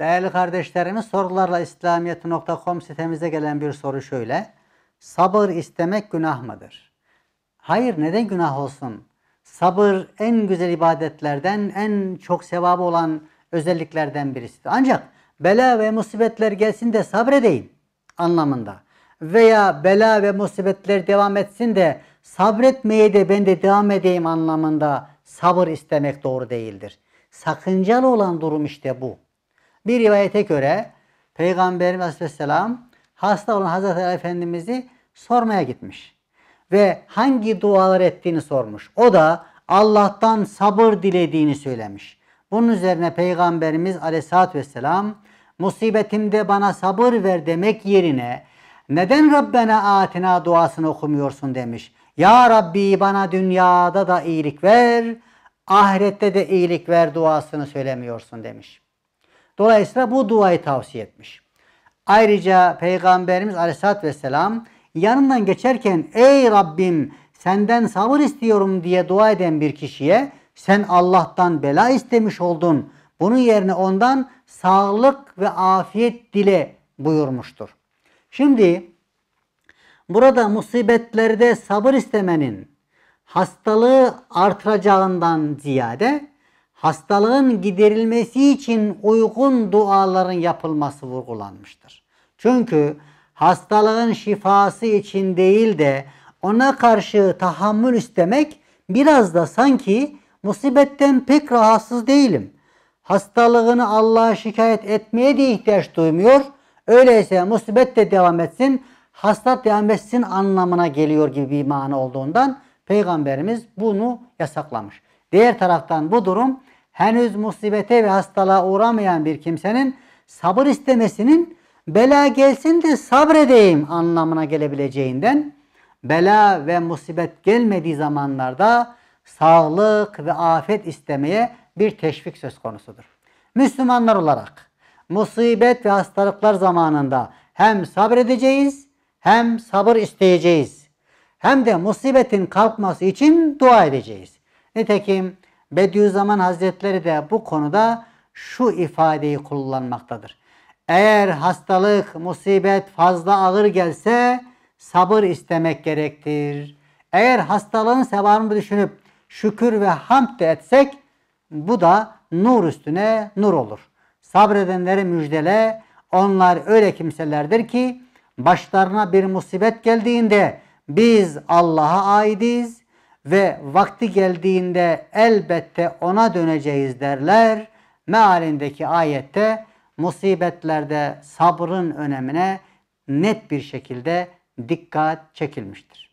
Değerli kardeşlerimiz sorularla İslamiyet.com sitemize gelen bir soru şöyle. Sabır istemek günah mıdır? Hayır neden günah olsun? Sabır en güzel ibadetlerden, en çok sevabı olan özelliklerden birisidir. Ancak bela ve musibetler gelsin de sabredeyim anlamında. Veya bela ve musibetler devam etsin de sabretmeye de ben de devam edeyim anlamında sabır istemek doğru değildir. Sakıncalı olan durum işte bu. Bir rivayete göre Peygamberimiz Aleyhisselam hasta olan Hazreti Ali Efendimiz'i sormaya gitmiş. Ve hangi dualar ettiğini sormuş. O da Allah'tan sabır dilediğini söylemiş. Bunun üzerine Peygamberimiz Aleyhisselatü Vesselam musibetimde bana sabır ver demek yerine neden Rabbena atina duasını okumuyorsun demiş. Ya Rabbi bana dünyada da iyilik ver, ahirette de iyilik ver duasını söylemiyorsun demiş. Dolayısıyla bu duayı tavsiye etmiş. Ayrıca Peygamberimiz Aleyhisselatü Vesselam yanından geçerken ey Rabbim senden sabır istiyorum diye dua eden bir kişiye sen Allah'tan bela istemiş oldun. Bunun yerine ondan sağlık ve afiyet dile buyurmuştur. Şimdi burada musibetlerde sabır istemenin hastalığı artıracağından ziyade hastalığın giderilmesi için uygun duaların yapılması vurgulanmıştır. Çünkü hastalığın şifası için değil de ona karşı tahammül istemek biraz da sanki musibetten pek rahatsız değilim. Hastalığını Allah'a şikayet etmeye de ihtiyaç duymuyor. Öyleyse musibet de devam etsin, hastalık devam etsin anlamına geliyor gibi bir mana olduğundan Peygamberimiz bunu yasaklamış. Diğer taraftan bu durum henüz musibete ve hastalığa uğramayan bir kimsenin sabır istemesinin bela gelsin de sabredeyim anlamına gelebileceğinden bela ve musibet gelmediği zamanlarda sağlık ve afet istemeye bir teşvik söz konusudur. Müslümanlar olarak musibet ve hastalıklar zamanında hem sabredeceğiz hem sabır isteyeceğiz. Hem de musibetin kalkması için dua edeceğiz. Nitekim Bediüzzaman Hazretleri de bu konuda şu ifadeyi kullanmaktadır. Eğer hastalık, musibet fazla ağır gelse sabır istemek gerektir. Eğer hastalığın sevabını düşünüp şükür ve hamd de etsek bu da nur üstüne nur olur. Sabredenleri müjdele onlar öyle kimselerdir ki başlarına bir musibet geldiğinde biz Allah'a aidiz ve vakti geldiğinde elbette ona döneceğiz derler. Mealindeki ayette musibetlerde sabrın önemine net bir şekilde dikkat çekilmiştir.